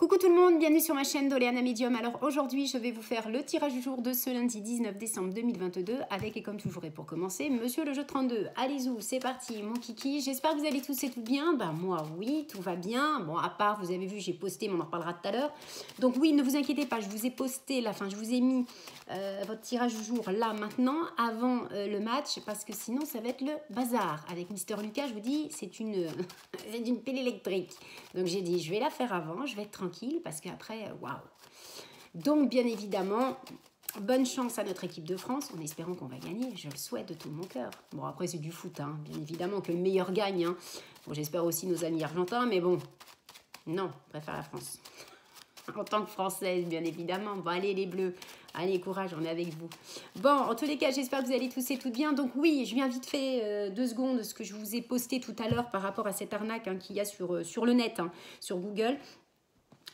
Coucou tout le monde, bienvenue sur ma chaîne d'Oléana Medium. Alors aujourd'hui, je vais vous faire le tirage du jour de ce lundi 19 décembre 2022 avec, et comme toujours et pour commencer, Monsieur le jeu 32. Allez-y, c'est parti, mon kiki. J'espère que vous allez tous et tout bien. Ben moi, oui, tout va bien. Bon, à part, vous avez vu, j'ai posté, mais on en reparlera tout à l'heure. Donc oui, ne vous inquiétez pas, je vous ai posté, la fin, je vous ai mis euh, votre tirage du jour là, maintenant, avant euh, le match, parce que sinon, ça va être le bazar. Avec Mister Lucas, je vous dis, c'est une, une pile électrique. Donc j'ai dit, je vais la faire avant, je vais être tranquille parce qu'après, waouh. Donc, bien évidemment, bonne chance à notre équipe de France en espérant qu'on va gagner. Je le souhaite de tout mon cœur. Bon, après, c'est du foot, hein. bien évidemment, que le meilleur gagne. Hein. Bon, j'espère aussi nos amis argentins, mais bon, non, préfère la France. En tant que Française, bien évidemment. Bon, allez, les Bleus. Allez, courage, on est avec vous. Bon, en tous les cas, j'espère que vous allez tous et toutes bien. Donc oui, je viens vite fait euh, deux secondes ce que je vous ai posté tout à l'heure par rapport à cette arnaque hein, qu'il y a sur, euh, sur le net, sur Google.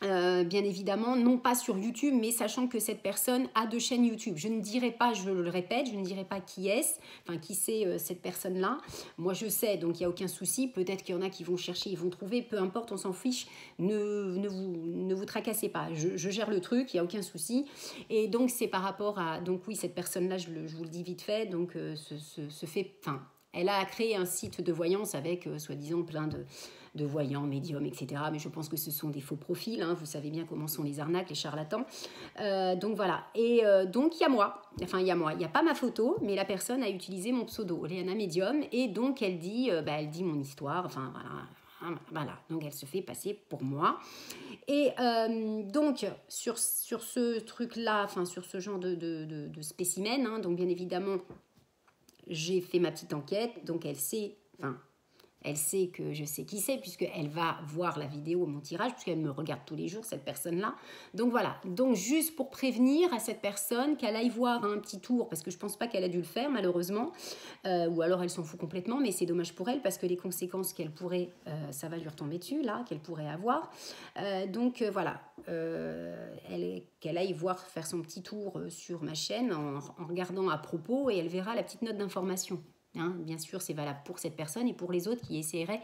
Euh, bien évidemment, non pas sur YouTube, mais sachant que cette personne a deux chaînes YouTube. Je ne dirai pas, je le répète, je ne dirai pas qui est-ce, enfin qui c'est euh, cette personne-là. Moi, je sais, donc il n'y a aucun souci. Peut-être qu'il y en a qui vont chercher, ils vont trouver, peu importe, on s'en fiche. Ne, ne, vous, ne vous tracassez pas. Je, gère le truc, il n'y a aucun souci. Et donc, c'est par rapport à. Donc, oui, cette personne-là, je, vous le dis vite fait, donc euh, se, fait. Enfin, elle a créé un site de voyance avec, soi-disant, plein de voyants, médiums, etc. Mais je pense que ce sont des faux profils. Hein. Vous savez bien comment sont les arnaques, les charlatans. Euh, donc voilà. Et euh, donc il y a moi. Enfin, il y a moi. Il n'y a pas ma photo, mais la personne a utilisé mon pseudo, Léana Medium. Et donc elle dit, euh, bah, elle dit mon histoire. Enfin voilà. Hein, voilà, donc elle se fait passer pour moi. Et donc, sur, ce truc-là, enfin, sur ce genre de, de, de, spécimen, hein, donc bien évidemment, j'ai fait ma petite enquête, donc elle sait, enfin, elle sait que je sais qui c'est, puisqu'elle va voir la vidéo, mon tirage, puisqu'elle me regarde tous les jours, cette personne-là. Donc voilà, donc juste pour prévenir à cette personne qu'elle aille voir un petit tour, parce que je pense pas qu'elle a dû le faire, malheureusement, euh, ou alors elle s'en fout complètement, mais c'est dommage pour elle, parce que les conséquences qu'elle pourrait, euh, ça va lui retomber dessus, là, qu'elle pourrait avoir. Euh, donc voilà, qu'elle aille voir, faire son petit tour sur ma chaîne en regardant à propos, et elle verra la petite note d'information. Hein, bien sûr, c'est valable pour cette personne et pour les autres qui essaieraient,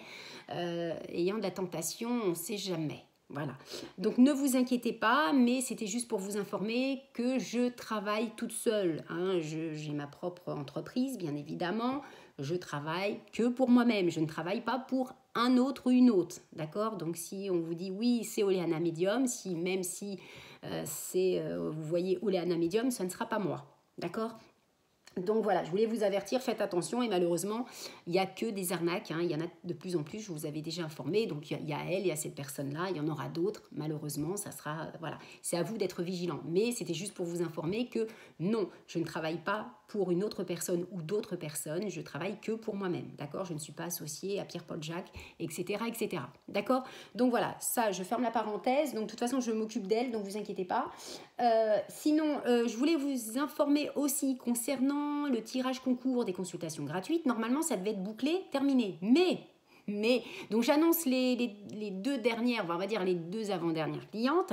euh, ayant de la tentation, on ne sait jamais. Voilà. Donc ne vous inquiétez pas, mais c'était juste pour vous informer que je travaille toute seule. Hein. J'ai ma propre entreprise, bien évidemment. Je travaille que pour moi-même. Je ne travaille pas pour un autre ou une autre. D'accord? Donc si on vous dit oui, c'est Oleana Medium, si même si euh, c'est, euh, vous voyez Oleana Medium, ce ne sera pas moi. D'accord? Donc voilà, je voulais vous avertir, faites attention et malheureusement, il n'y a que des arnaques, hein. il y en a de plus en plus, je vous avais déjà informé, donc il y a elle, il y a cette personne-là, il y en aura d'autres, malheureusement, ça sera, voilà, c'est à vous d'être vigilant. Mais c'était juste pour vous informer que non, je ne travaille pas pour une autre personne ou d'autres personnes, je travaille que pour moi-même, d'accord? Je ne suis pas associée à Pierre-Paul Jacques, etc., etc., d'accord? Donc voilà, ça, je ferme la parenthèse, donc de toute façon, je m'occupe d'elle, donc vous inquiétez pas. Euh, sinon, euh, je voulais vous informer aussi concernant le tirage concours des consultations gratuites, normalement ça devait être bouclé, terminé. Mais, mais, donc j'annonce les, deux dernières, on va dire les deux avant-dernières clientes.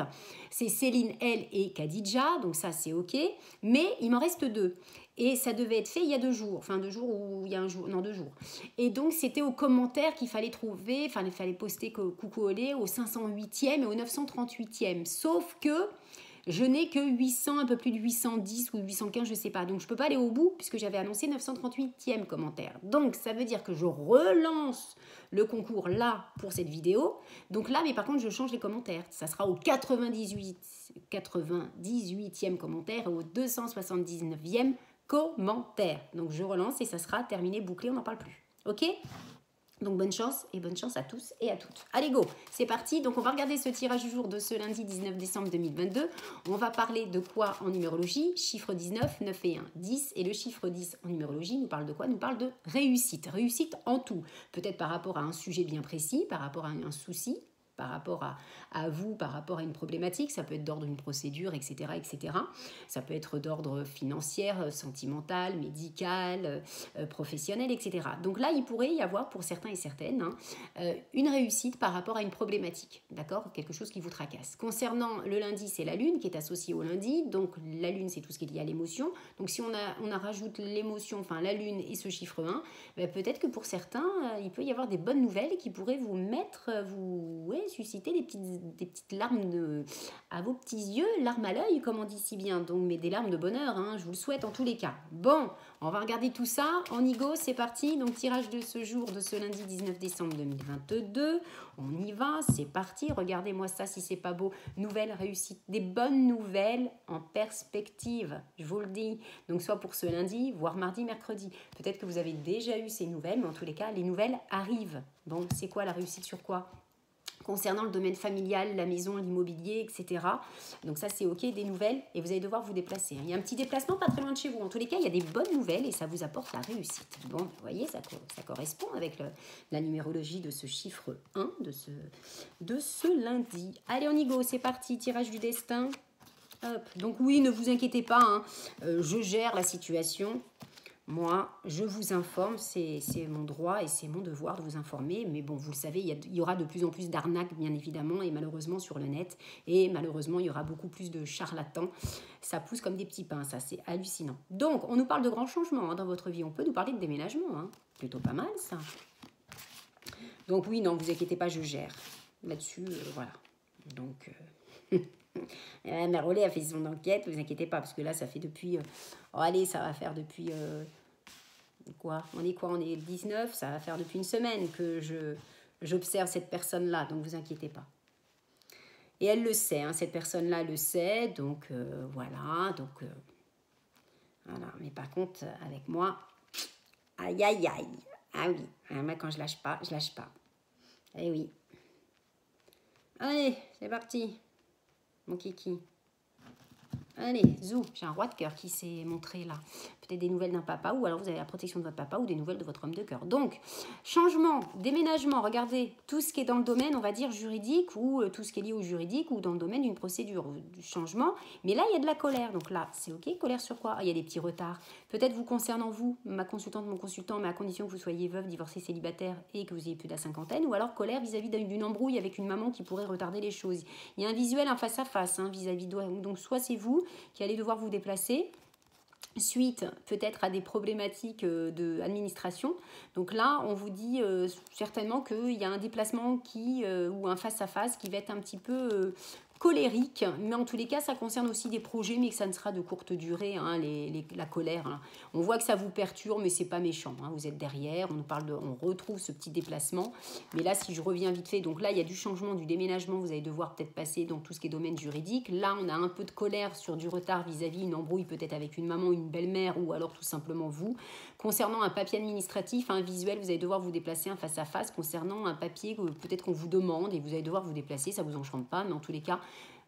C'est Céline L et Kadidja, donc ça c'est ok. Mais il m'en reste deux. Et ça devait être fait il y a deux jours, enfin deux jours ou il y a un jour, non deux jours. Et donc c'était aux commentaires qu'il fallait trouver, enfin il fallait poster coucou olé au 508e et au 938e. Sauf que je n'ai que 800, un peu plus de 810 ou 815, je ne sais pas. Donc je ne peux pas aller au bout puisque j'avais annoncé 938e commentaire. Donc ça veut dire que je relance le concours là pour cette vidéo. Donc là, mais par contre, je change les commentaires. Ça sera au 98, 98e commentaire et au 279e commentaire. Donc je relance et ça sera terminé, bouclé, on n'en parle plus. Ok? Donc bonne chance et bonne chance à tous et à toutes. Allez go, c'est parti. Donc on va regarder ce tirage du jour de ce lundi 19 décembre 2022. On va parler de quoi en numérologie? Chiffre 19, 9 et 1, 10. Et le chiffre 10 en numérologie nous parle de quoi? Nous parle de réussite. Réussite en tout. Peut-être par rapport à un sujet bien précis, par rapport à un souci, par rapport à, vous, par rapport à une problématique. Ça peut être d'ordre d'une procédure, etc., etc. Ça peut être d'ordre financier, sentimental, médical, euh, professionnel, etc. Donc là, il pourrait y avoir pour certains et certaines hein, euh, une réussite par rapport à une problématique, d'accord? Quelque chose qui vous tracasse. Concernant le lundi, c'est la lune qui est associée au lundi. Donc la lune, c'est tout ce qui est lié à l'émotion. Donc si on a, rajoute l'émotion, enfin la lune et ce chiffre 1, ben, peut-être que pour certains, euh, il peut y avoir des bonnes nouvelles qui pourraient vous mettre, vous, susciter des petites, des petites larmes de, à vos petits yeux, larmes à l'œil, comme on dit si bien. Donc, mais des larmes de bonheur, hein, je vous le souhaite en tous les cas. Bon, on va regarder tout ça. En Igo, c'est parti. Donc, tirage de ce jour, de ce lundi 19 décembre 2022. On y va, c'est parti. Regardez-moi ça si c'est pas beau. Nouvelle réussite, des bonnes nouvelles en perspective, je vous le dis. Donc, soit pour ce lundi, voire mardi, mercredi. Peut-être que vous avez déjà eu ces nouvelles, mais en tous les cas, les nouvelles arrivent. Bon, c'est quoi la réussite sur quoi? Concernant le domaine familial, la maison, l'immobilier, etc. Donc ça, c'est OK, des nouvelles, et vous allez devoir vous déplacer. Il y a un petit déplacement pas très loin de chez vous. En tous les cas, il y a des bonnes nouvelles, et ça vous apporte la réussite. Bon, vous voyez, ça, correspond avec la numérologie de ce chiffre 1, de ce, de ce lundi. Allez, on y go, c'est parti, tirage du destin. Donc oui, ne vous inquiétez pas, hein. euh, je gère la situation. Moi, je vous informe, c'est mon droit et c'est mon devoir de vous informer. Mais bon, vous le savez, il y, aura de plus en plus d'arnaques, bien évidemment, et malheureusement sur le net. Et malheureusement, il y aura beaucoup plus de charlatans. Ça pousse comme des petits pains, ça, c'est hallucinant. Donc, on nous parle de grands changements hein, dans votre vie. On peut nous parler de déménagement. Hein. Plutôt pas mal, ça. Donc oui, non, vous inquiétez pas, je gère. Là-dessus, euh, voilà. Donc... Euh... A fait son enquête, vous inquiétez pas, parce que là, ça fait depuis... Euh, oh, allez, ça va faire depuis... Euh, On est quoi On est le 19, ça va faire depuis une semaine que je j'observe cette personne-là, donc vous inquiétez pas. Et elle le sait, hein, cette personne-là le sait, donc euh, voilà, donc voilà. Mais par contre, avec moi, aïe aïe aïe, ah oui, ah, moi quand je lâche pas, je lâche pas. Eh oui. Allez, c'est parti mon kiki. Allez, zou, j'ai un roi de cœur qui s'est montré là. Des nouvelles d'un papa, ou alors vous avez la protection de votre papa, ou des nouvelles de votre homme de cœur. Donc, changement, déménagement, regardez, tout ce qui est dans le domaine, on va dire, juridique, ou euh, tout ce qui est lié au juridique, ou dans le domaine d'une procédure, euh, du changement. Mais là, il y a de la colère. Donc là, c'est OK, colère sur quoi? Il y a des petits retards. Peut-être vous concernant vous, ma consultante, mon consultant, mais à condition que vous soyez veuve, divorcée, célibataire, et que vous ayez plus de la cinquantaine, ou alors colère vis-à-vis d'une embrouille avec une maman qui pourrait retarder les choses. Il y a un visuel, un face-à-face, hein, vis-à-vis de... Donc, soit c'est vous qui allez devoir vous déplacer suite peut-être à des problématiques euh, de administration. Donc là, on vous dit euh, certainement qu'il y a un déplacement qui euh, ou un face à face qui va être un petit peu colérique, mais en tous les cas, ça concerne aussi des projets, mais que ça ne sera de courte durée, hein, la colère. Hein. On voit que ça vous perturbe, mais c'est pas méchant. Hein. Vous êtes derrière, on retrouve ce petit déplacement. Mais là, si je reviens vite fait, donc là, il y a du changement, du déménagement. Vous allez devoir peut-être passer dans tout ce qui est domaine juridique. Là, on a un peu de colère sur du retard vis-à-vis une embrouille peut-être avec une maman, une belle-mère, ou alors tout simplement vous. Concernant un papier administratif, un visuel, vous allez devoir vous déplacer un face à face. Concernant un papier que peut-être qu'on vous demande et vous allez devoir vous déplacer, ça vous enchante pas, mais en tous les cas,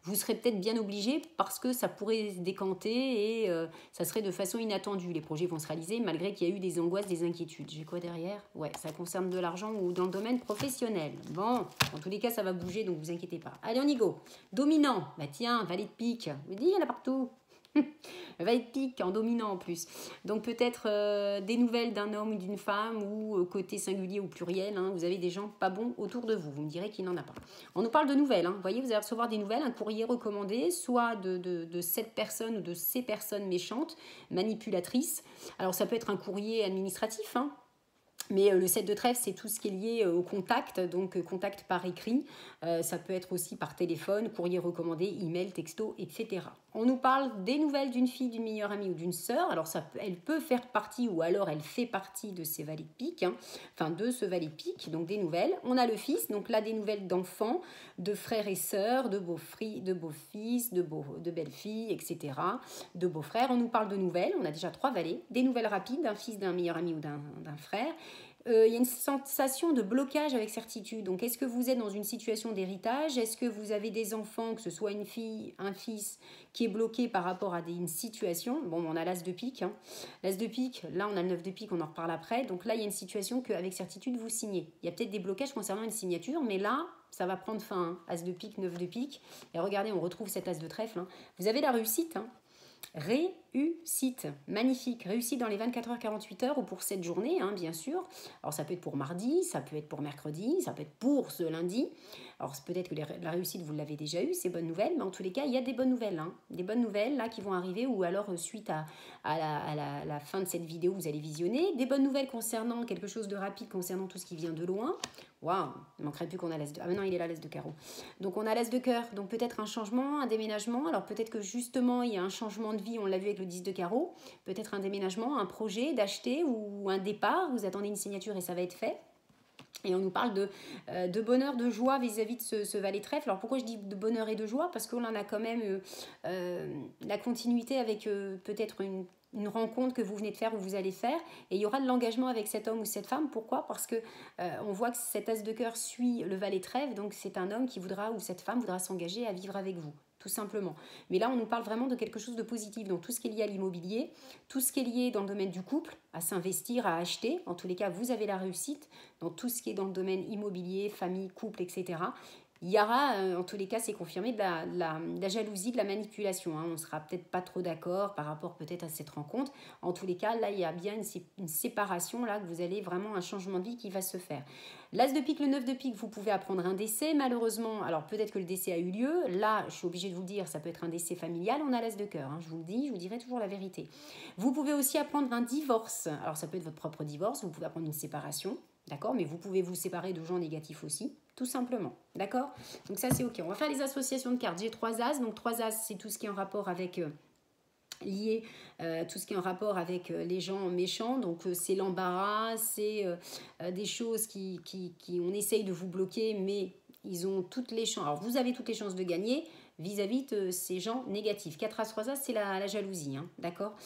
vous serez peut-être bien obligé parce que ça pourrait se décanter et euh, ça serait de façon inattendue. Les projets vont se réaliser malgré qu'il y a eu des angoisses, des inquiétudes. J'ai quoi derrière? Ouais, ça concerne de l'argent ou dans le domaine professionnel. Bon, en tous les cas, ça va bouger, donc vous inquiétez pas. Allez, on y go. Dominant. Bah tiens, valet de pique. Dis, il y en a partout. va être pique en dominant en plus. Donc peut-être euh, des nouvelles d'un homme ou d'une femme ou euh, côté singulier ou pluriel. Hein. vous avez des gens pas bons autour de vous. Vous me direz qu'il n'en a pas. On nous parle de nouvelles. Hein. Vous voyez, vous allez recevoir des nouvelles, un courrier recommandé, soit de, de, cette personne ou de ces personnes méchantes, manipulatrices. Alors ça peut être un courrier administratif. Hein. Mais euh, le 7 de trèfle, c'est tout ce qui est lié au contact, donc contact par écrit. ça peut être aussi par téléphone, courrier recommandé, email, texto, etc. On nous parle des nouvelles d'une fille, d'une meilleure amie ou d'une sœur. Alors, ça, elle peut faire partie ou alors elle fait partie de ces valets de pique, hein. enfin de ce valet de pique, donc des nouvelles. On a le fils, donc là des nouvelles d'enfants, de frères et sœurs, de beaux-fils, de beaux-fils, de, beaux, de belles-filles, etc. De beaux-frères. On nous parle de nouvelles, on a déjà trois valets. Des nouvelles rapides d'un fils, d'un meilleur ami ou d'un frère. Euh, il y a une sensation de blocage avec certitude. Donc, est-ce que vous êtes dans une situation d'héritage? Est-ce que vous avez des enfants, que ce soit une fille, un fils, qui est bloqué par rapport à une situation? Bon, on a l'as de pique. Hein. L'as de pique, là, on a le 9 de pique, on en reparle après. Donc là, il y a une situation qu'avec certitude, vous signez. Il y a peut-être des blocages concernant une signature, mais là, ça va prendre fin. Hein. As de pique, 9 de pique. Et regardez, on retrouve cet as de trèfle. Hein. Vous avez la réussite. Réussite, magnifique, réussite dans les 24 heures 48 heures ou pour cette journée, hein, bien sûr. Alors ça peut être pour mardi, ça peut être pour mercredi, ça peut être pour ce lundi. Alors peut-être que la réussite, vous l'avez déjà eu, c'est bonne nouvelle, mais en tous les cas, il y a des bonnes nouvelles. Hein. Des bonnes nouvelles là qui vont arriver ou alors euh, suite à, la, fin de cette vidéo, vous allez visionner. Des bonnes nouvelles concernant quelque chose de rapide, concernant tout ce qui vient de loin Waouh, il manquerait plus qu'on a l'As de... Ah mais non, il est là, l'As de carreau. Donc on a l'As de cœur, donc peut-être un changement, un déménagement. Alors peut-être que justement, il y a un changement de vie, on l'a vu avec 10 de carreau. Peut-être un déménagement, un projet d'acheter ou un départ. Vous attendez une signature et ça va être fait. Et on nous parle de, euh, bonheur, de joie vis-à-vis de ce, ce valet trèfle. Alors pourquoi je dis de bonheur et de joie? Parce qu'on en a quand même euh, euh, la continuité avec peut-être une une rencontre que vous venez de faire ou vous allez faire et il y aura de l'engagement avec cet homme ou cette femme. Pourquoi? Parce que euh, on voit que cet as de cœur suit le valet trèfle, donc c'est un homme qui voudra ou cette femme voudra s'engager à vivre avec vous tout simplement. Mais là, on nous parle vraiment de quelque chose de positif. Donc tout ce qui est lié à l'immobilier, tout ce qui est lié dans le domaine du couple, à s'investir, à acheter. En tous les cas, vous avez la réussite dans tout ce qui est dans le domaine immobilier, famille, couple, etc. Il y aura, euh, en tous les cas, c'est confirmé, de la, jalousie, de la manipulation. Hein. On ne sera peut-être pas trop d'accord par rapport peut-être à cette rencontre. En tous les cas, là, il y a bien une, séparation, là, que vous allez vraiment un changement de vie qui va se faire. L'As de pique, le 9 de pique, vous pouvez apprendre un décès. Malheureusement, alors peut-être que le décès a eu lieu. Là, je suis obligée de vous dire, ça peut être un décès familial. On a l'As de cœur, hein. je vous le dis, je vous dirai toujours la vérité. Vous pouvez aussi apprendre un divorce. Alors, ça peut être votre propre divorce, vous pouvez apprendre une séparation. D'accord Mais vous pouvez vous séparer de gens négatifs aussi, tout simplement. D'accord? Donc ça, c'est OK. On va faire les associations de cartes. J'ai trois As. Donc trois As, c'est tout ce qui est en rapport avec... Euh, lié euh, tout ce qui est en rapport avec euh, les gens méchants. Donc c'est l'embarras, c'est des choses qui, qui, on essaye de vous bloquer, mais ils ont toutes les chances. Alors vous avez toutes les chances de gagner vis-à-vis de ces gens négatifs. 4 As, 3 As, c'est la, la, jalousie, hein, d'accord?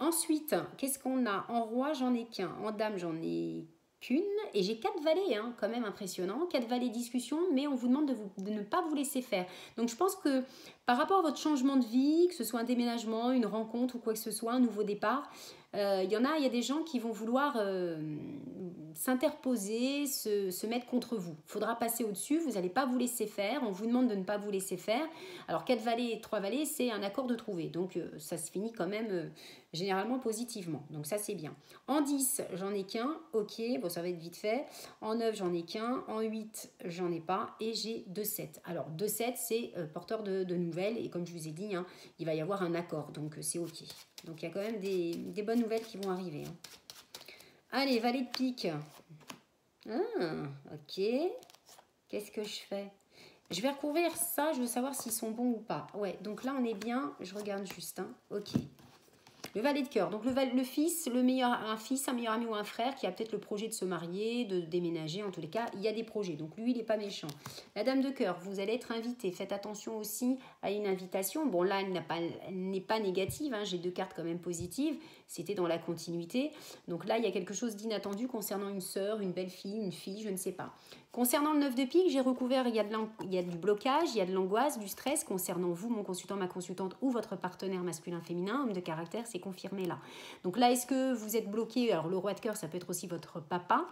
Ensuite, qu'est-ce qu'on a? En roi, j'en ai qu'un. En dame, j'en ai et j'ai quatre valets, hein, quand même impressionnant, quatre valets discussion, mais on vous demande de, ne pas vous laisser faire. Donc je pense que par rapport à votre changement de vie, que ce soit un déménagement, une rencontre ou quoi que ce soit, un nouveau départ, il y en a, il y a des gens qui vont vouloir euh, s'interposer, se, mettre contre vous. Il faudra passer au-dessus, vous n'allez pas vous laisser faire, on vous demande de ne pas vous laisser faire. Alors quatre vallées et trois vallées, c'est un accord de trouver, donc euh, ça se finit quand même généralement positivement, donc ça c'est bien. En 10, j'en ai qu'un, ok, bon ça va être vite fait. En 9, j'en ai qu'un, en 8, j'en ai pas, et j'ai 2 7. Alors 2 7, c'est porteur de, de, nouvelles, et comme je vous ai dit, hein, il va y avoir un accord, donc c'est ok. Donc il y a quand même des, bonnes nouvelles qui vont arriver. Hein. Allez, valet de pique. Ah, ok. Qu'est-ce que je fais? Je vais recouvrir ça, je veux savoir s'ils sont bons ou pas. Ouais, donc là on est bien, je regarde juste. Hein. Ok. Le valet de cœur. Donc le, le fils, le meilleur, un fils, un meilleur ami ou un frère qui a peut-être le projet de se marier, de déménager. En tous les cas, il y a des projets. Donc lui, il n'est pas méchant. La dame de cœur, vous allez être invité. Faites attention aussi à une invitation. Bon là, elle n'est pas, négative. Hein. J'ai deux cartes quand même positives. C'était dans la continuité. Donc là, il y a quelque chose d'inattendu concernant une sœur, une belle-fille, une fille, je ne sais pas. Concernant le 9 de pique, j'ai recouvert, il y, a de il y a du blocage, il y a de l'angoisse, du stress concernant vous, mon consultant, ma consultante ou votre partenaire masculin-féminin, homme de caractère, c'est confirmé là. Donc là, est-ce que vous êtes bloqué? Alors le roi de cœur, ça peut être aussi votre papa,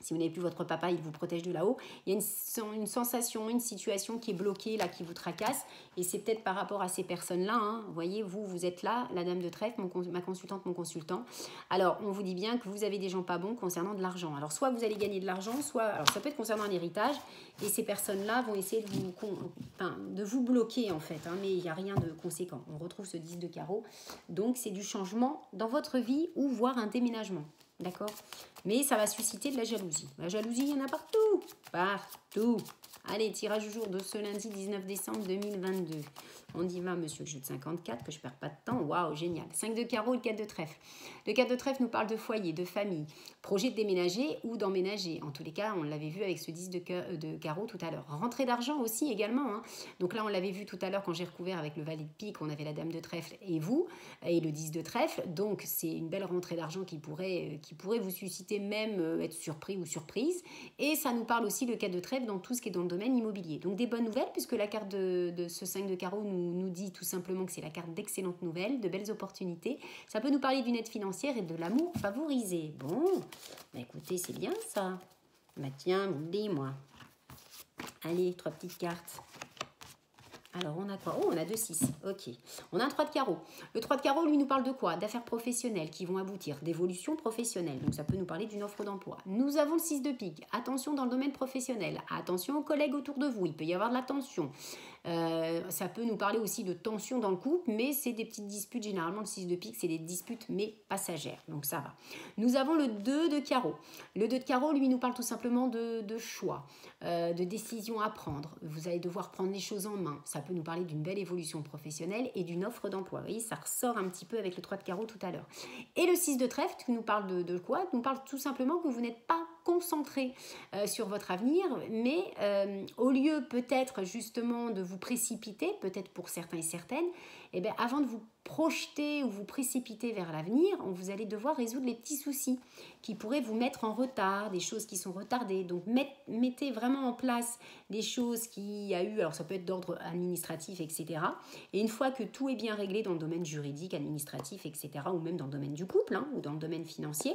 si vous n'avez plus votre papa, il vous protège de là-haut. Il y a une, sensation, une situation qui est bloquée, là, qui vous tracasse. Et c'est peut-être par rapport à ces personnes-là. Hein. Vous voyez, vous, vous êtes là, la dame de trèfle, ma consultante, mon consultant. Alors, on vous dit bien que vous avez des gens pas bons concernant de l'argent. Alors, soit vous allez gagner de l'argent, soit... Alors, ça peut être concernant un héritage. Et ces personnes-là vont essayer de vous, bloquer, en fait. Hein, mais il n'y a rien de conséquent. On retrouve ce 10 de carreau. Donc, c'est du changement dans votre vie ou voire un déménagement. D'accord? Mais ça va susciter de la jalousie. La jalousie, il y en a partout. Partout. Allez, tirage du jour de ce lundi 19 décembre 2022. On y va, monsieur le jeu de 54, que je perds pas de temps. Waouh, génial. 5 de carreau, le 4 de trèfle. Le 4 de trèfle nous parle de foyer, de famille, projet de déménager ou d'emménager. En tous les cas, on l'avait vu avec ce 10 de, de carreau tout à l'heure. Rentrée d'argent aussi également. Hein. Donc là, on l'avait vu tout à l'heure quand j'ai recouvert avec le valet de pique, on avait la dame de trèfle et vous, et le 10 de trèfle. Donc c'est une belle rentrée d'argent qui pourrait, euh, qui pourrait vous susciter même euh, être surpris ou surprise. Et ça nous parle aussi le 4 de trèfle dans tout ce qui est dans le domaine immobilier. Donc des bonnes nouvelles puisque la carte de, ce 5 de carreau nous, nous dit tout simplement que c'est la carte d'excellentes nouvelles, de belles opportunités. Ça peut nous parler d'une aide financière et de l'amour favorisé. Bon, bah écoutez, c'est bien ça. Bah tiens, dis moi. Allez, trois petites cartes. Alors, on a quoi Oh, on a 2-6. Ok. On a un 3 de carreau. Le 3 de carreau, lui, nous parle de quoi? D'affaires professionnelles qui vont aboutir, d'évolution professionnelle. Donc, ça peut nous parler d'une offre d'emploi. Nous avons le 6 de pique. Attention dans le domaine professionnel. Attention aux collègues autour de vous. Il peut y avoir de la tension. Euh, ça peut nous parler aussi de tension dans le couple, mais c'est des petites disputes. Généralement, le 6 de pique, c'est des disputes, mais passagères. Donc ça va. Nous avons le 2 de carreau. Le 2 de carreau, lui, nous parle tout simplement de, choix, euh, de décision à prendre. Vous allez devoir prendre les choses en main. Ça peut nous parler d'une belle évolution professionnelle et d'une offre d'emploi. Vous voyez, ça ressort un petit peu avec le 3 de carreau tout à l'heure. Et le 6 de trèfle, qui nous parle de, de quoi? Nous parle tout simplement que vous n'êtes pas concentré euh, sur votre avenir, mais euh, au lieu peut-être justement de vous précipiter, peut-être pour certains et certaines, eh bien, avant de vous projeter ou vous précipiter vers l'avenir, vous allez devoir résoudre les petits soucis qui pourraient vous mettre en retard, des choses qui sont retardées. Donc mettez vraiment en place les choses qui a eu, alors ça peut être d'ordre administratif, etc. Et une fois que tout est bien réglé dans le domaine juridique, administratif, etc., ou même dans le domaine du couple, hein, ou dans le domaine financier,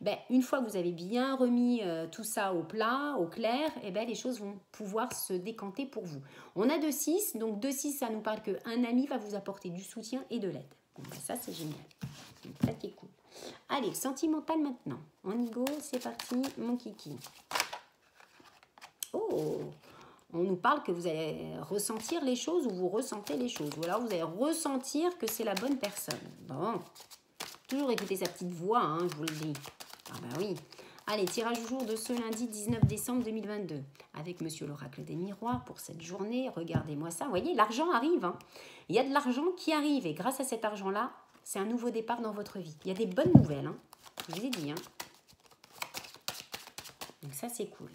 ben, une fois que vous avez bien remis euh, tout ça au plat, au clair, eh ben, les choses vont pouvoir se décanter pour vous. On a 2-6, donc 2-6, ça nous parle qu'un ami va vous apporter du soutien et de l'aide. Ben, ça, c'est génial. Ça qui cool. Allez, sentimental maintenant. En go, c'est parti, mon kiki. Oh on nous parle que vous allez ressentir les choses ou vous ressentez les choses. Ou alors vous allez ressentir que c'est la bonne personne. Bon, toujours écouter sa petite voix, hein, je vous le dis. Ah bah oui. Allez, tirage au jour de ce lundi 19 décembre 2022 avec Monsieur l'Oracle des Miroirs pour cette journée. Regardez-moi ça. Vous voyez, l'argent arrive. Hein. Il y a de l'argent qui arrive et grâce à cet argent-là, c'est un nouveau départ dans votre vie. Il y a des bonnes nouvelles. Hein. Je vous ai dit. Hein. Donc ça, c'est cool.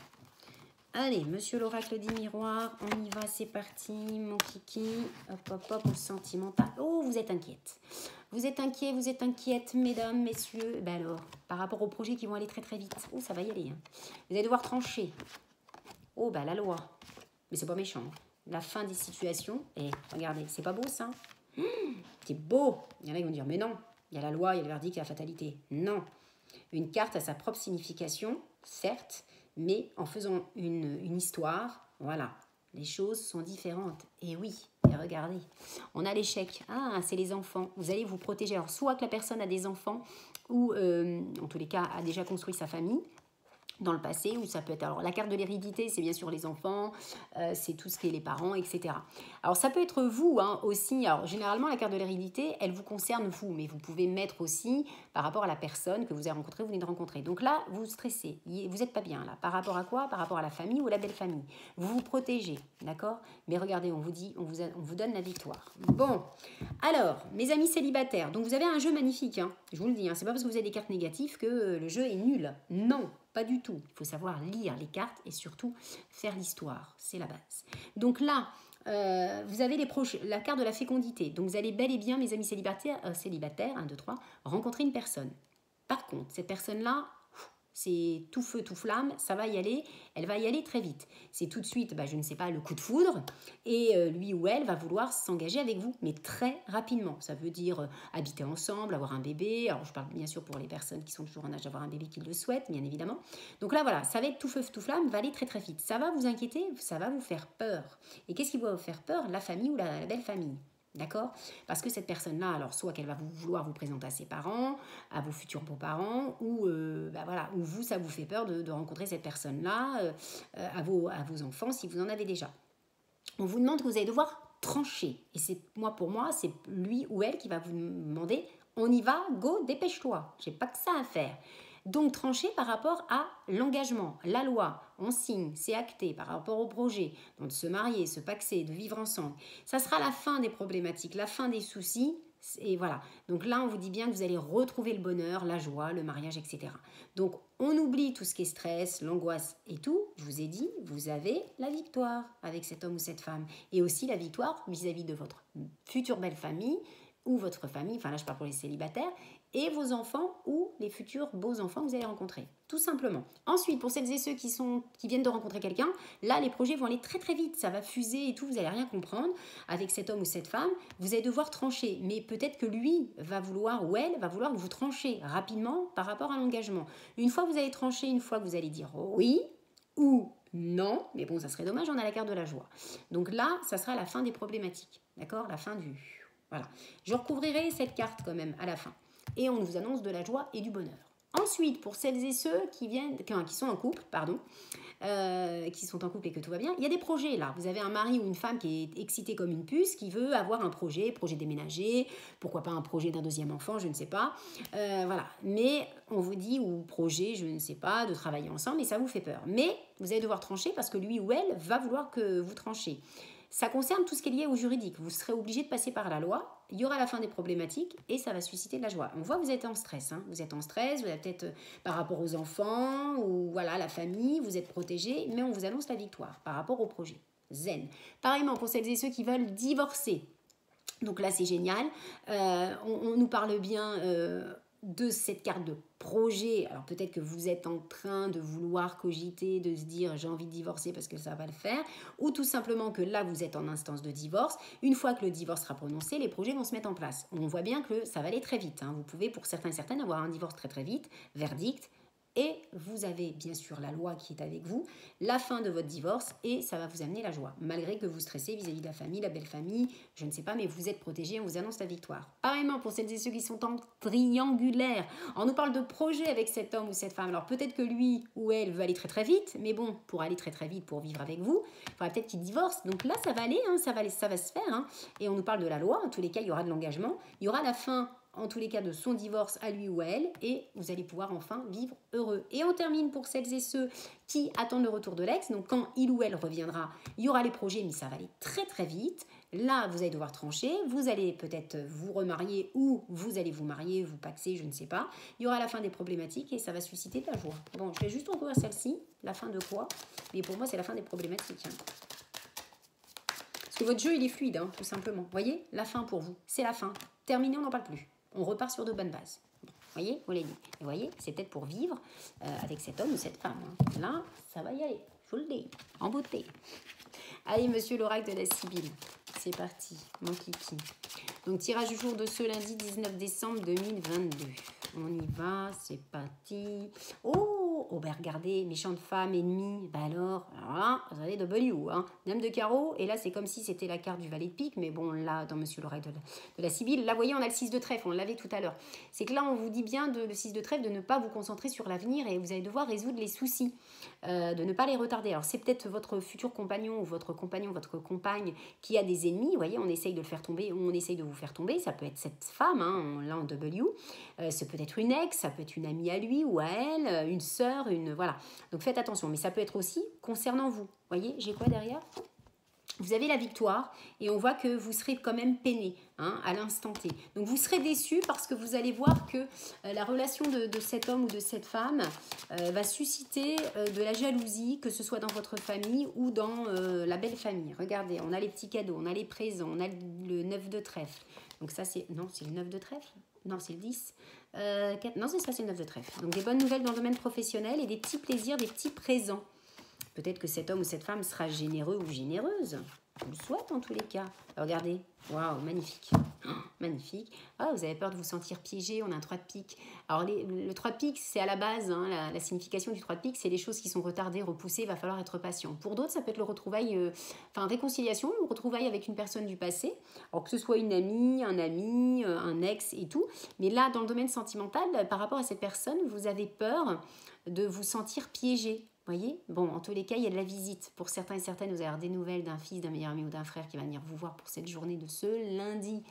Allez, Monsieur l'Oracle des Miroirs, on y va, c'est parti, mon kiki. Hop, hop, hop, sentimental. Oh, vous êtes inquiète. Vous êtes inquiet, vous êtes inquiète, mesdames, messieurs. Ben alors, par rapport aux projets qui vont aller très très vite. Oh, ça va y aller. Hein. Vous allez devoir trancher. Oh, bah la loi. Mais c'est pas méchant. La fin des situations. Et regardez, c'est pas beau ça C'est beau. Il y en a qui vont dire, mais non, il y a la loi, il y a le verdict, il y a la fatalité. Non. Une carte a sa propre signification, certes, mais en faisant une, histoire, voilà, les choses sont différentes. Et oui, et regardez, on a l'échec. Ah, c'est les enfants. Vous allez vous protéger. Alors, soit que la personne a des enfants, ou euh, en tous les cas a déjà construit sa famille, dans le passé, ou ça peut être alors la carte de l'hérédité, c'est bien sûr les enfants, euh, c'est tout ce qui est les parents, etc. Alors ça peut être vous hein, aussi. Alors généralement la carte de l'hérédité, elle vous concerne vous, mais vous pouvez mettre aussi par rapport à la personne que vous avez rencontrée, vous venez de rencontrer. Donc là, vous stressez, vous n'êtes pas bien là. Par rapport à quoi? Par rapport à la famille ou la belle famille. Vous vous protégez, d'accord? Mais regardez, on vous dit, on vous, on vous donne la victoire. Bon, alors mes amis célibataires, donc vous avez un jeu magnifique. Hein, je vous le dis, hein, c'est pas parce que vous avez des cartes négatives que le jeu est nul. Non, pas du tout. Il faut savoir lire les cartes et surtout faire l'histoire. C'est la base. Donc là, euh, vous avez la carte de la fécondité. Donc vous allez bel et bien, mes amis célibataires, euh, célibataires 1, 2, 3, rencontrer une personne. Par contre, cette personne-là, c'est tout feu, tout flamme, ça va y aller, elle va y aller très vite. C'est tout de suite, bah, je ne sais pas, le coup de foudre, et euh, lui ou elle va vouloir s'engager avec vous, mais très rapidement. Ça veut dire euh, habiter ensemble, avoir un bébé. Alors, je parle bien sûr pour les personnes qui sont toujours en âge d'avoir un bébé qui le souhaitent, bien évidemment. Donc là, voilà, ça va être tout feu, tout flamme, va aller très très vite. Ça va vous inquiéter, ça va vous faire peur. Et qu'est-ce qui va vous faire peur? La famille ou la belle famille? D'accord? Parce que cette personne-là, alors soit qu'elle va vous vouloir vous présenter à ses parents, à vos futurs beaux-parents, ou euh, bah voilà, ou vous, ça vous fait peur de, rencontrer cette personne-là, euh, euh, à, vos, à vos enfants, si vous en avez déjà. On vous demande que vous allez devoir trancher. Et c'est moi pour moi, c'est lui ou elle qui va vous demander on y va, go, dépêche-toi. J'ai pas que ça à faire. Donc trancher par rapport à l'engagement, la loi, on signe, c'est acté par rapport au projet, de se marier, se paxer, de vivre ensemble. Ça sera la fin des problématiques, la fin des soucis. Et voilà. Donc là, on vous dit bien que vous allez retrouver le bonheur, la joie, le mariage, etc. Donc on oublie tout ce qui est stress, l'angoisse et tout. Je vous ai dit, vous avez la victoire avec cet homme ou cette femme. Et aussi la victoire vis-à-vis -vis de votre future belle famille ou votre famille, enfin là je parle pour les célibataires, et vos enfants ou les futurs beaux enfants que vous allez rencontrer. Tout simplement. Ensuite, pour celles et ceux qui, sont, qui viennent de rencontrer quelqu'un, là, les projets vont aller très très vite. Ça va fuser et tout, vous n'allez rien comprendre avec cet homme ou cette femme. Vous allez devoir trancher. Mais peut-être que lui va vouloir ou elle va vouloir vous trancher rapidement par rapport à l'engagement. Une fois que vous allez trancher, une fois que vous allez dire oui ou non, mais bon, ça serait dommage, on a la carte de la joie. Donc là, ça sera la fin des problématiques. D'accord? La fin du... Voilà. Je recouvrirai cette carte quand même à la fin et on vous annonce de la joie et du bonheur. Ensuite, pour celles et ceux qui, viennent, qui sont en couple, pardon, euh, qui sont en couple et que tout va bien, il y a des projets là. Vous avez un mari ou une femme qui est excité comme une puce, qui veut avoir un projet, projet déménager, pourquoi pas un projet d'un deuxième enfant, je ne sais pas. Euh, voilà. Mais on vous dit, ou projet, je ne sais pas, de travailler ensemble, et ça vous fait peur. Mais vous allez devoir trancher parce que lui ou elle va vouloir que vous tranchiez. Ça concerne tout ce qui est lié au juridique. Vous serez obligé de passer par la loi. Il y aura la fin des problématiques et ça va susciter de la joie. On voit que vous êtes en stress. Hein. Vous êtes en stress, vous êtes peut-être euh, par rapport aux enfants ou voilà la famille, vous êtes protégé, mais on vous annonce la victoire par rapport au projet. Zen. Pareillement pour celles et ceux qui veulent divorcer. Donc là, c'est génial. Euh, on, nous parle bien euh, de cette carte de projet. Alors peut-être que vous êtes en train de vouloir cogiter, de se dire j'ai envie de divorcer parce que ça va le faire, ou tout simplement que là vous êtes en instance de divorce. Une fois que le divorce sera prononcé, les projets vont se mettre en place. On voit bien que ça va aller très vite. Hein. Vous pouvez pour certains et certaines avoir un divorce très très vite, verdict, et vous avez bien sûr la loi qui est avec vous, la fin de votre divorce et ça va vous amener la joie. Malgré que vous stressez vis-à-vis de la famille, la belle famille, je ne sais pas, mais vous êtes protégé, on vous annonce la victoire. Pareillement pour celles et ceux qui sont en triangulaire, on nous parle de projet avec cet homme ou cette femme. Alors peut-être que lui ou elle veut aller très très vite, mais bon, pour aller très très vite, pour vivre avec vous, il faudra peut-être qu'il divorce. Donc là, ça va aller, hein, ça, va, ça va se faire. Hein. Et on nous parle de la loi, en tous les cas, il y aura de l'engagement, il y aura la fin en tous les cas de son divorce à lui ou à elle, et vous allez pouvoir enfin vivre heureux. Et on termine pour celles et ceux qui attendent le retour de l'ex, donc quand il ou elle reviendra, il y aura les projets, mais ça va aller très très vite. Là, vous allez devoir trancher, vous allez peut-être vous remarier ou vous allez vous marier, vous paxer, je ne sais pas. Il y aura la fin des problématiques et ça va susciter de la joie. Bon, je vais juste encore celle-ci, la fin de quoi? Mais pour moi, c'est la fin des problématiques. Hein. Parce que votre jeu, il est fluide, hein, tout simplement. Vous voyez? La fin pour vous, c'est la fin. Terminé, on n'en parle plus on repart sur de bonnes bases. Vous voyez, vous l'avez dit. Et voyez, c'est peut-être pour vivre euh, avec cet homme ou cette femme. Hein. Là, ça va y aller. Vous le dis. En beauté. Allez, monsieur l'oracle de la Sibylle. C'est parti, mon kiki. Donc, tirage du jour de ce lundi 19 décembre 2022. On y va, c'est parti. Oh Oh, ben regardez, méchante femme, ennemie, bah alors, alors vous avez W, hein. Dame de carreau, et là, c'est comme si c'était la carte du valet de pique, mais bon, là, dans Monsieur l'oreille de, la, Sibylle, là, vous voyez, on a le 6 de trèfle, on l'avait tout à l'heure. C'est que là, on vous dit bien, de, le 6 de trèfle, de ne pas vous concentrer sur l'avenir, et vous allez devoir résoudre les soucis, euh, de ne pas les retarder. Alors, c'est peut-être votre futur compagnon, ou votre compagnon, votre compagne, qui a des ennemis, vous voyez, on essaye de le faire tomber, on essaye de vous faire tomber, ça peut être cette femme, hein, là, en W, euh, c'est peut être une ex, ça peut être une amie à lui ou à elle, une sœur, une voilà. Donc faites attention, mais ça peut être aussi concernant vous. Voyez, j'ai quoi derrière? Vous avez la victoire et on voit que vous serez quand même peiné hein, à l'instant T. Donc vous serez déçu parce que vous allez voir que euh, la relation de, cet homme ou de cette femme euh, va susciter euh, de la jalousie, que ce soit dans votre famille ou dans la belle famille. Regardez, on a les petits cadeaux, on a les présents, on a le 9 de trèfle. Donc ça c'est... Non, c'est le 9 de trèfle? Non, c'est le 10. Euh, non, c'est ça, c'est le 9 de trèfle. Donc des bonnes nouvelles dans le domaine professionnel et des petits plaisirs, des petits présents. Peut-être que cet homme ou cette femme sera généreux ou généreuse. Je le souhaite en tous les cas. Regardez, waouh, magnifique. Magnifique. Ah, vous avez peur de vous sentir piégé, on a un 3 de pique. Alors, le 3 de pique, c'est à la base, hein, la, signification du 3 de pique, c'est les choses qui sont retardées, repoussées, il va falloir être patient. Pour d'autres, ça peut être le retrouvaille, euh, enfin, réconciliation, le retrouvaille avec une personne du passé. Alors, que ce soit une amie, un ami, euh, un ex et tout. Mais là, dans le domaine sentimental, par rapport à cette personne, vous avez peur de vous sentir piégé voyez Bon, en tous les cas, il y a de la visite. Pour certains et certaines, vous avez des nouvelles d'un fils, d'un meilleur ami ou d'un frère qui va venir vous voir pour cette journée de ce lundi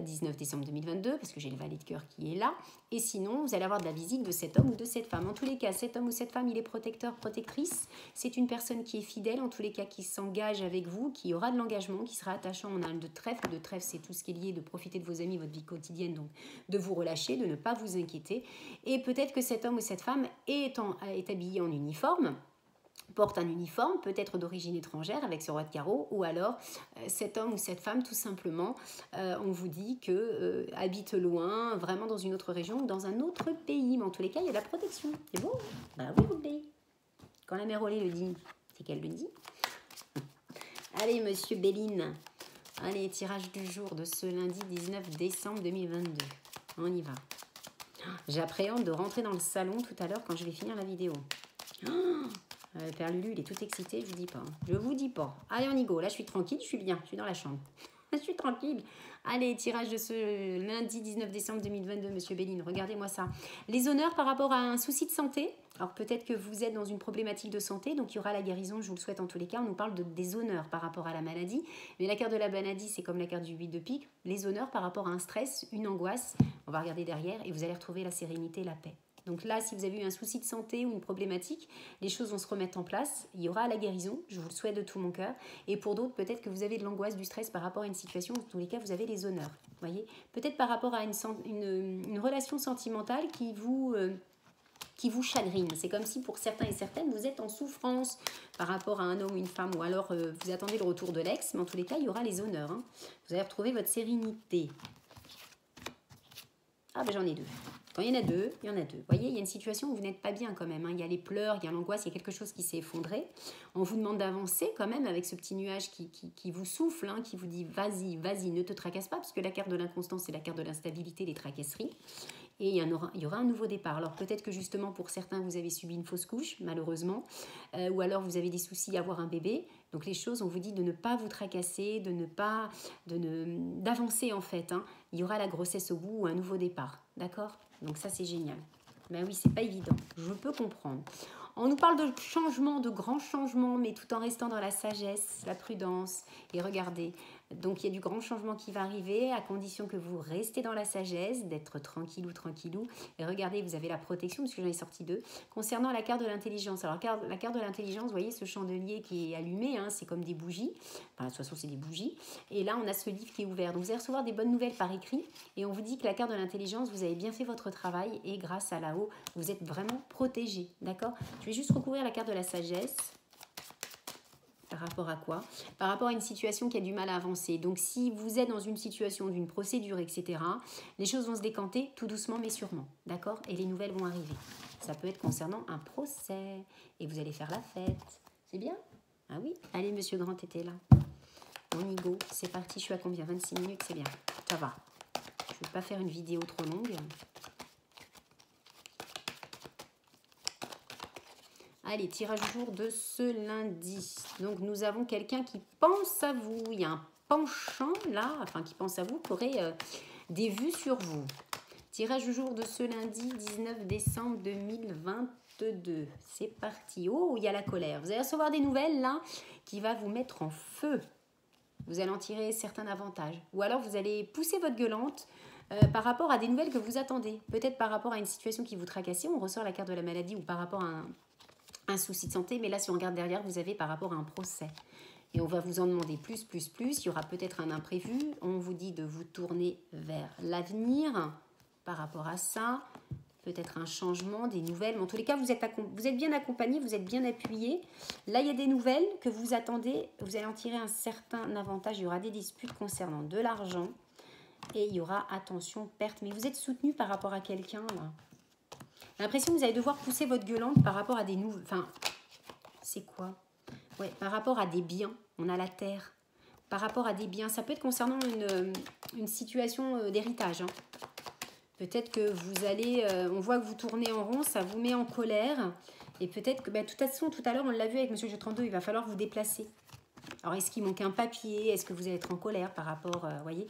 19 euh, décembre 2022, parce que j'ai le valet de cœur qui est là. Et sinon, vous allez avoir de la visite de cet homme ou de cette femme. En tous les cas, cet homme ou cette femme, il est protecteur, protectrice. C'est une personne qui est fidèle, en tous les cas, qui s'engage avec vous, qui aura de l'engagement, qui sera attachant. On a de trèfle. De trèfle, c'est tout ce qui est lié de profiter de vos amis, votre vie quotidienne, donc de vous relâcher, de ne pas vous inquiéter. Et peut-être que cet homme ou cette femme est, est habillé en uniforme porte un uniforme, peut-être d'origine étrangère avec ce roi de carreau, ou alors euh, cet homme ou cette femme, tout simplement, euh, on vous dit que euh, habite loin, vraiment dans une autre région, dans un autre pays. Mais en tous les cas, il y a de la protection. C'est bon Bah oui, le Quand la mère Olé le dit, c'est qu'elle le dit. Allez, monsieur Béline. Allez, tirage du jour de ce lundi 19 décembre 2022. On y va. J'appréhende de rentrer dans le salon tout à l'heure quand je vais finir la vidéo. Oh euh, Père Lulu, il est tout excité, je vous dis pas. Hein. Je vous dis pas. Allez, on y go. Là, je suis tranquille, je suis bien, je suis dans la chambre. je suis tranquille. Allez, tirage de ce lundi 19 décembre 2022, Monsieur Béline, regardez-moi ça. Les honneurs par rapport à un souci de santé. Alors peut-être que vous êtes dans une problématique de santé, donc il y aura la guérison, je vous le souhaite en tous les cas. On nous parle de, des honneurs par rapport à la maladie. Mais la carte de la maladie, c'est comme la carte du 8 de pique. Les honneurs par rapport à un stress, une angoisse. On va regarder derrière et vous allez retrouver la sérénité, la paix. Donc là, si vous avez eu un souci de santé ou une problématique, les choses vont se remettre en place. Il y aura la guérison, je vous le souhaite de tout mon cœur. Et pour d'autres, peut-être que vous avez de l'angoisse, du stress par rapport à une situation. Dans tous les cas, vous avez les honneurs. Voyez Peut-être par rapport à une, relation sentimentale qui vous... Euh, qui vous chagrine. C'est comme si pour certains et certaines, vous êtes en souffrance par rapport à un homme ou une femme, ou alors euh, vous attendez le retour de l'ex, mais en tous les cas, il y aura les honneurs. Hein. Vous allez retrouver votre sérénité. Ah ben j'en ai deux. Quand il y en a deux, il y en a deux. Vous voyez, il y a une situation où vous n'êtes pas bien quand même. Hein. Il y a les pleurs, il y a l'angoisse, il y a quelque chose qui s'est effondré. On vous demande d'avancer quand même avec ce petit nuage qui, qui, vous souffle, hein, qui vous dit vas-y, vas-y, ne te tracasse pas, puisque la carte de l'inconstance, c'est la carte de l'instabilité, des tracasseries. Et il y, aura, il y aura un nouveau départ. Alors peut-être que justement pour certains, vous avez subi une fausse couche, malheureusement, euh, ou alors vous avez des soucis à avoir un bébé. Donc les choses, on vous dit de ne pas vous tracasser, de ne pas, de d'avancer en fait. Hein. Il y aura la grossesse au bout ou un nouveau départ, d'accord? Donc ça c'est génial. Mais oui, c'est pas évident. Je peux comprendre. On nous parle de changement, de grands changements, mais tout en restant dans la sagesse, la prudence. Et regardez, donc il y a du grand changement qui va arriver à condition que vous restez dans la sagesse, d'être tranquillou, tranquillou. Et regardez, vous avez la protection, parce que j'en ai sorti deux. Concernant la carte de l'intelligence, alors la carte de l'intelligence, vous voyez ce chandelier qui est allumé, hein, c'est comme des bougies. Enfin, de toute façon, c'est des bougies. Et là, on a ce livre qui est ouvert. Donc vous allez recevoir des bonnes nouvelles par écrit. Et on vous dit que la carte de l'intelligence, vous avez bien fait votre travail. Et grâce à là-haut, vous êtes vraiment protégé. D'accord? Je vais juste recouvrir la carte de la sagesse. Par rapport à quoi? Par rapport à une situation qui a du mal à avancer. Donc si vous êtes dans une situation d'une procédure, etc., les choses vont se décanter tout doucement mais sûrement. D'accord? Et les nouvelles vont arriver. Ça peut être concernant un procès. Et vous allez faire la fête. C'est bien? Ah oui? Allez, monsieur Grand était là. Mon ego, c'est parti. Je suis à combien? 26 minutes, c'est bien. Ça va. Je ne vais pas faire une vidéo trop longue. Allez, tirage jour de ce lundi. Donc, nous avons quelqu'un qui pense à vous. Il y a un penchant là, enfin qui pense à vous, qui aurait euh, des vues sur vous. Tirage du jour de ce lundi 19 décembre 2022. C'est parti. Oh, il y a la colère. Vous allez recevoir des nouvelles là qui va vous mettre en feu. Vous allez en tirer certains avantages. Ou alors vous allez pousser votre gueulante euh, par rapport à des nouvelles que vous attendez. Peut-être par rapport à une situation qui vous tracassait, on ressort la carte de la maladie ou par rapport à un, un souci de santé, mais là, si on regarde derrière, vous avez par rapport à un procès. Et on va vous en demander plus, plus, plus. Il y aura peut-être un imprévu. On vous dit de vous tourner vers l'avenir par rapport à ça. Peut-être un changement, des nouvelles. Mais en tous les cas, vous êtes, vous êtes bien accompagné, vous êtes bien appuyé. Là, il y a des nouvelles que vous attendez. Vous allez en tirer un certain avantage. Il y aura des disputes concernant de l'argent. Et il y aura, attention, perte. Mais vous êtes soutenu par rapport à quelqu'un, là? L'impression que vous allez devoir pousser votre gueulante par rapport à des nouveaux... Enfin, c'est quoi? Ouais, par rapport à des biens. On a la terre. Par rapport à des biens. Ça peut être concernant une, une situation euh, d'héritage. Hein. Peut-être que vous allez... Euh, on voit que vous tournez en rond, ça vous met en colère. Et peut-être que, bah, de toute façon, tout à l'heure, on l'a vu avec Monsieur G32, il va falloir vous déplacer. Alors, est-ce qu'il manque un papier? Est-ce que vous allez être en colère par rapport... Euh, voyez?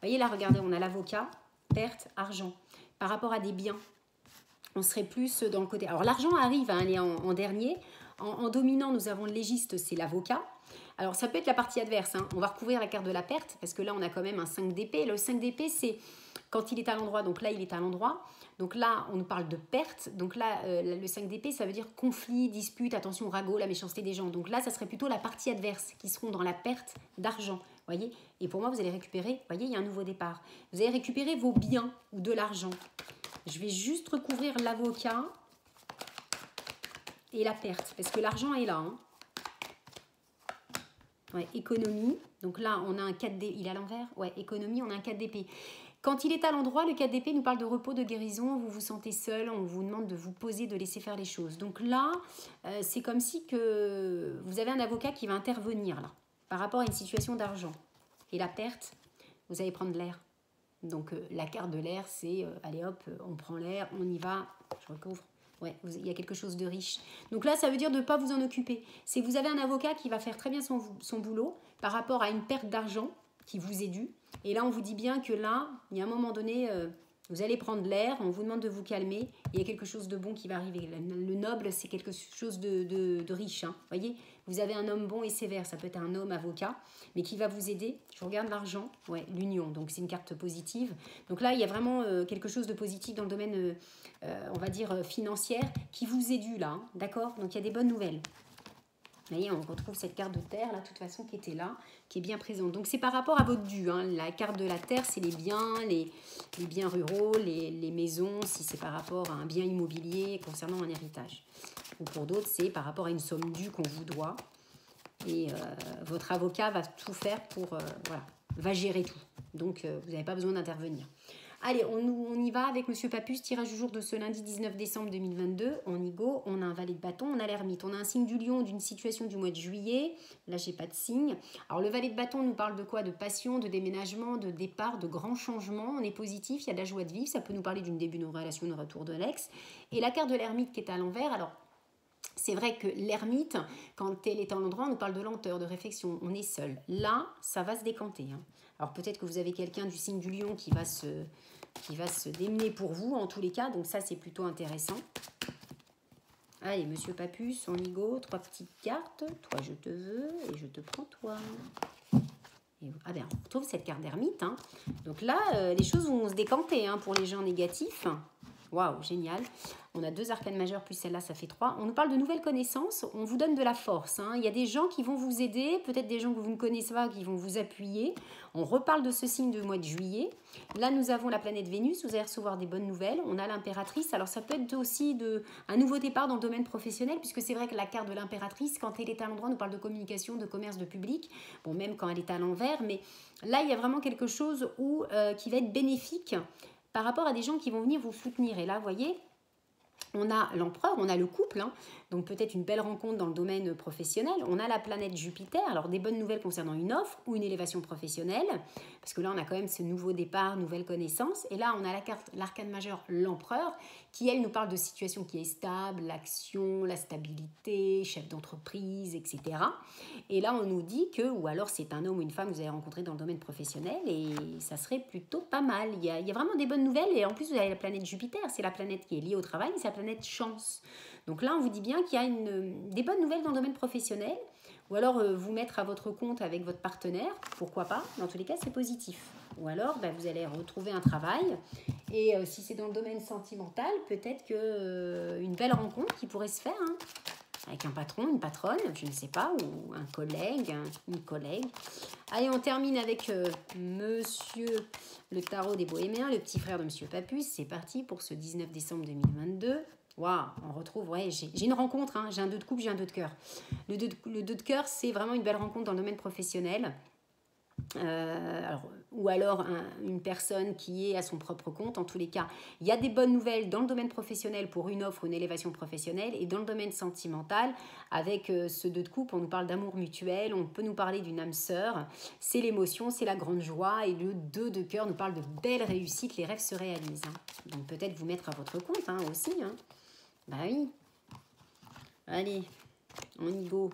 Voyez là, regardez, on a l'avocat, perte, argent. Par rapport à des biens, on serait plus dans le côté... Alors l'argent arrive à aller en, dernier. En, dominant, nous avons le légiste, c'est l'avocat. Alors ça peut être la partie adverse. Hein. On va recouvrir la carte de la perte, parce que là, on a quand même un 5 d'épée. Le 5 d'épée, c'est quand il est à l'endroit. Donc là, il est à l'endroit. Donc là, on nous parle de perte. Donc là, euh, le 5 d'épée, ça veut dire conflit, dispute, attention, ragot, la méchanceté des gens. Donc là, ça serait plutôt la partie adverse, qui seront dans la perte d'argent. Voyez Et pour moi, vous allez récupérer, voyez, il y a un nouveau départ. Vous allez récupérer vos biens ou de l'argent. Je vais juste recouvrir l'avocat et la perte, parce que l'argent est là. Hein. Économie. Donc là, on a un 4 d'épée. Il est à l'envers? Ouais, économie, on a un 4 d'épée. Quand il est à l'endroit, le 4 d'épée nous parle de repos, de guérison. Vous vous sentez seul, on vous demande de vous poser, de laisser faire les choses. Donc là, euh, c'est comme si que vous avez un avocat qui va intervenir là, par rapport à une situation d'argent. Et la perte, vous allez prendre l'air. Donc euh, la carte de l'air, c'est euh, allez hop, euh, on prend l'air, on y va, je recouvre. Ouais, il y a quelque chose de riche. Donc là, ça veut dire de ne pas vous en occuper. C'est que vous avez un avocat qui va faire très bien son, boulot par rapport à une perte d'argent. qui vous est dû. Et là, on vous dit bien que là, il y a un moment donné, vous allez prendre l'air, on vous demande de vous calmer, il y a quelque chose de bon qui va arriver. Le noble, c'est quelque chose de, riche. Hein. voyez, vous avez un homme bon et sévère, ça peut être un homme avocat, mais qui va vous aider. Je regarde l'argent, ouais, l'union, donc c'est une carte positive. Donc là, il y a vraiment euh, quelque chose de positif dans le domaine, euh, on va dire, financière, qui vous est dû là, hein. d'accord Donc il y a des bonnes nouvelles. On retrouve cette carte de terre, là, de toute façon, qui était là, qui est bien présente. Donc, c'est par rapport à votre dû. Hein. La carte de la terre, c'est les biens, les, biens ruraux, les, maisons, si c'est par rapport à un bien immobilier concernant un héritage. Ou pour d'autres, c'est par rapport à une somme due qu'on vous doit. Et euh, votre avocat va tout faire pour, euh, voilà, va gérer tout. Donc, euh, vous n'avez pas besoin d'intervenir. Allez, on, y va avec Monsieur Papus, tirage du jour de ce lundi 19 décembre 2022. On y go, on a un valet de bâton, on a l'ermite, on a un signe du lion d'une situation du mois de juillet. Là, j'ai pas de signe. Alors, le valet de bâton nous parle de quoi? De passion, de déménagement, de départ, de grands changements. On est positif, il y a de la joie de vivre, ça peut nous parler d'une début de relation, de retour de l'ex. Et la carte de l'ermite qui est à l'envers, alors c'est vrai que l'ermite, quand elle est en endroit, on nous parle de lenteur, de réflexion, on est seul. Là, ça va se décanter. Hein. Alors peut-être que vous avez quelqu'un du signe du lion qui va se, qui va se démener pour vous en tous les cas. Donc ça, c'est plutôt intéressant. Allez, Monsieur Papus, on y go. Trois petites cartes. Toi, je te veux et je te prends toi. ah ben, on retrouve cette carte d'ermite. Hein. Donc là, euh, les choses vont se décanter hein, pour les gens négatifs. Waouh, génial. On a deux arcanes majeures plus celle-là, ça fait trois. On nous parle de nouvelles connaissances, on vous donne de la force. Hein. Il y a des gens qui vont vous aider, peut-être des gens que vous ne connaissez pas, qui vont vous appuyer. On reparle de ce signe de mois de juillet. Là, nous avons la planète Vénus, vous allez recevoir des bonnes nouvelles. On a l'impératrice, alors ça peut être aussi de, un nouveau départ dans le domaine professionnel, puisque c'est vrai que la carte de l'impératrice, quand elle est à l'endroit, nous parle de communication, de commerce, de public. Bon, même quand elle est à l'envers, mais là, il y a vraiment quelque chose où, euh, qui va être bénéfique par rapport à des gens qui vont venir vous soutenir. Et là, vous voyez, on a l'empereur, on a le couple, hein. Donc peut-être une belle rencontre dans le domaine professionnel. On a la planète Jupiter, alors des bonnes nouvelles concernant une offre ou une élévation professionnelle, parce que là on a quand même ce nouveau départ, nouvelle connaissance. Et là on a la carte, l'arcane majeur, l'empereur, qui elle nous parle de situation qui est stable, l'action, la stabilité, chef d'entreprise, etc. Et là on nous dit que, ou alors c'est un homme ou une femme que vous avez rencontré dans le domaine professionnel, et ça serait plutôt pas mal. Il y a, vraiment des bonnes nouvelles, et en plus vous avez la planète Jupiter, c'est la planète qui est liée au travail, c'est la planète chance. Donc là on vous dit bien qu'il y a des bonnes nouvelles dans le domaine professionnel, ou alors euh, vous mettre à votre compte avec votre partenaire, pourquoi pas, dans tous les cas c'est positif. Ou alors bah, vous allez retrouver un travail, et euh, si c'est dans le domaine sentimental, peut-être que euh, une belle rencontre qui pourrait se faire, hein, avec un patron, une patronne, je ne sais pas, ou un collègue, une collègue. Allez, on termine avec Monsieur le tarot des Bohémiens, le petit frère de Monsieur Papus. C'est parti pour ce 19 décembre 2022. Waouh, on retrouve, ouais, j'ai une rencontre, hein, j'ai un 2 de coupe, j'ai un 2 de cœur. Le 2 de, cœur, c'est vraiment une belle rencontre dans le domaine professionnel. Euh, alors, ou alors une personne qui est à son propre compte. En tous les cas, il y a des bonnes nouvelles dans le domaine professionnel pour une offre, une élévation professionnelle, et dans le domaine sentimental, avec euh, ce deux de coupe, on nous parle d'amour mutuel, on peut nous parler d'une âme sœur, c'est l'émotion, c'est la grande joie, et le 2 de cœur nous parle de belles réussites, les rêves se réalisent. Hein. Donc peut-être vous mettre à votre compte hein, aussi. Hein. Bah oui. Allez, on y go.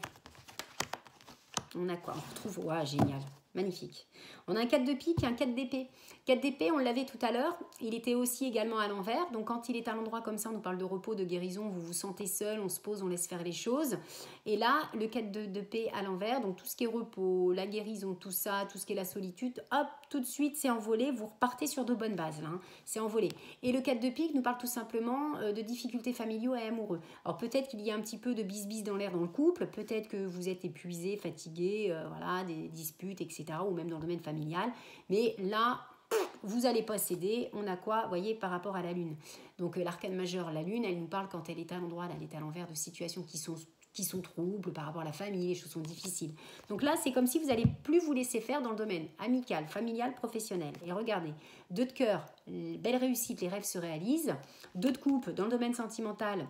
On a quoi? On retrouve. Waouh, génial. Magnifique. On a un 4 de pique et un 4 d'épée. 4 d'épée, on l'avait tout à l'heure. Il était aussi également à l'envers. Donc quand il est à l'endroit comme ça, on nous parle de repos, de guérison, vous vous sentez seul, on se pose, on laisse faire les choses. Et là, le 4 de, paix à l'envers, donc tout ce qui est repos, la guérison, tout ça, tout ce qui est la solitude, hop, tout de suite, c'est envolé. Vous repartez sur de bonnes bases. Hein. C'est envolé. Et le 4 de pique nous parle tout simplement euh, de difficultés familiaux et amoureux. Alors peut-être qu'il y a un petit peu de bis-bis dans l'air dans le couple. Peut-être que vous êtes épuisé, fatigué, euh, voilà, des disputes, etc. Ou même dans le domaine familial. Mais là, vous n'allez pas céder. On a quoi, voyez, par rapport à la Lune. Donc euh, l'arcane majeure, la Lune, elle nous parle quand elle est à l'endroit, elle est à l'envers de situations qui sont qui sont troubles par rapport à la famille, les choses sont difficiles. Donc là, c'est comme si vous n'allez plus vous laisser faire dans le domaine amical, familial, professionnel. Et regardez, deux de cœur, belle réussite, les rêves se réalisent. Deux de coupe, dans le domaine sentimental,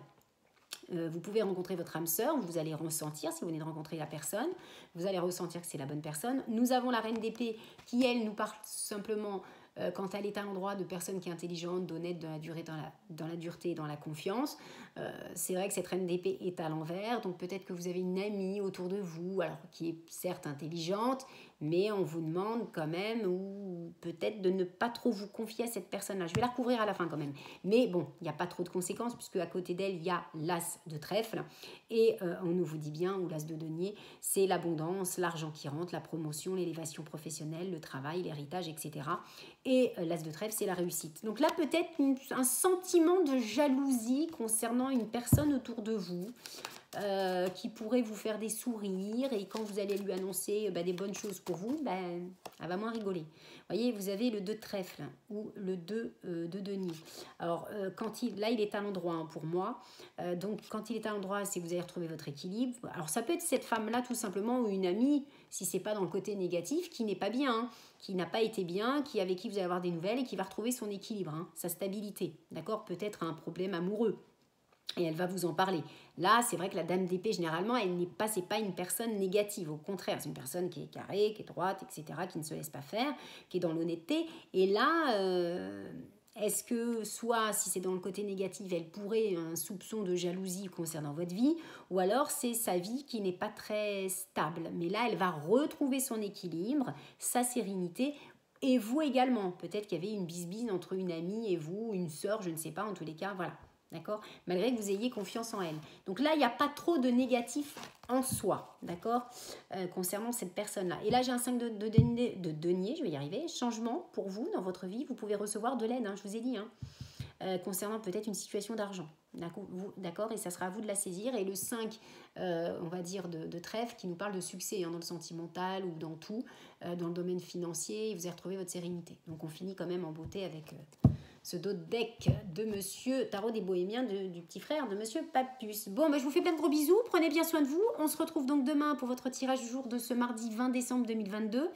euh, vous pouvez rencontrer votre âme sœur, vous allez ressentir, si vous venez de rencontrer la personne, vous allez ressentir que c'est la bonne personne. Nous avons la reine d'épée qui, elle, nous parle simplement euh, quand elle est à l'endroit de personnes qui est intelligente, d'honnête, dans la, durée, dans, la, dureté et dans la confiance. Euh, c'est vrai que cette reine d'épée est à l'envers, donc peut-être que vous avez une amie autour de vous, alors qui est certes intelligente, mais on vous demande quand même, ou peut-être de ne pas trop vous confier à cette personne-là. Je vais la recouvrir à la fin quand même. Mais bon, il n'y a pas trop de conséquences, puisque à côté d'elle, il y a l'as de trèfle, et euh, on nous vous dit bien, ou l'as de denier, c'est l'abondance, l'argent qui rentre, la promotion, l'élévation professionnelle, le travail, l'héritage, etc. Et euh, l'as de trèfle, c'est la réussite. Donc là, peut-être un sentiment de jalousie concernant une personne autour de vous. Euh, qui pourrait vous faire des sourires et quand vous allez lui annoncer euh, bah, des bonnes choses pour vous, bah, elle va moins rigoler. Voyez, vous avez le 2 de trèfle ou le 2 euh, de denier. Alors, quand il, là, il est à l'endroit hein, pour moi. donc, quand il est à l'endroit, c'est que vous allez retrouver votre équilibre. Alors, ça peut être cette femme-là, tout simplement, ou une amie, si c'est pas dans le côté négatif, qui n'est pas bien, hein, qui n'a pas été bien, qui avec qui vous allez avoir des nouvelles et qui va retrouver son équilibre, hein, sa stabilité. D'accord? Peut-être un problème amoureux et elle va vous en parler. Là, c'est vrai que la dame d'épée, généralement, elle n'est pas, c'est pas une personne négative. Au contraire, c'est une personne qui est carrée, qui est droite, etc., qui ne se laisse pas faire, qui est dans l'honnêteté. Et là, euh, est-ce que soit, si c'est dans le côté négatif, elle pourrait un soupçon de jalousie concernant votre vie, ou alors c'est sa vie qui n'est pas très stable. Mais là, elle va retrouver son équilibre, sa sérénité, et vous également. Peut-être qu'il y avait une bisbise entre une amie et vous, une sœur, je ne sais pas, en tous les cas, voilà. D'accord? Malgré que vous ayez confiance en elle. Donc là, il n'y a pas trop de négatif en soi, d'accord? Euh, Concernant cette personne-là. Et là, j'ai un 5 de, de, de, denier, je vais y arriver. Changement pour vous dans votre vie, vous pouvez recevoir de l'aide, hein, je vous ai dit, hein, euh, concernant peut-être une situation d'argent. D'accord? Et ça sera à vous de la saisir. Et le 5, euh, on va dire, de, trèfle, qui nous parle de succès hein, dans le sentimental ou dans tout, dans le domaine financier, vous allez retrouver votre sérénité. Donc on finit quand même en beauté avec ce dos deck de Monsieur Tarot des Bohémiens, du petit frère de Monsieur Papus. Bon, bah, je vous fais plein de gros bisous, prenez bien soin de vous. On se retrouve donc demain pour votre tirage du jour de ce mardi 20 décembre 2022.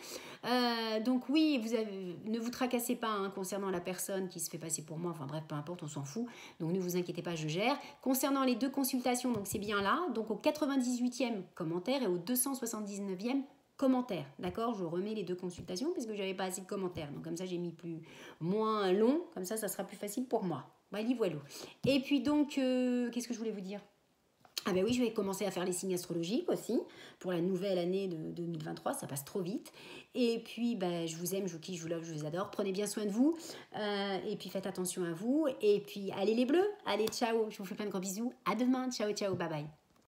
Euh, donc oui, avez, ne vous tracassez pas hein, concernant la personne qui se fait passer pour moi, enfin bref, peu importe, on s'en fout. Donc ne vous inquiétez pas, je gère. Concernant les deux consultations, donc c'est bien là, donc au 98e commentaire et au 279e commentaires. D'accord? Je remets les deux consultations parce que j'avais pas assez de commentaires. Donc comme ça, j'ai mis plus moins long. Comme ça, ça sera plus facile pour moi. Voilà, voilà. Et puis donc, euh, qu'est-ce que je voulais vous dire? Ah ben oui, je vais commencer à faire les signes astrologiques aussi pour la nouvelle année de 2023, ça passe trop vite. Et puis, ben, je vous aime, je vous kiffe, je vous love, je vous adore. Prenez bien soin de vous euh, et puis faites attention à vous. Et puis, allez les bleus, allez, ciao, je vous fais plein de gros bisous. À demain, ciao, ciao, bye bye.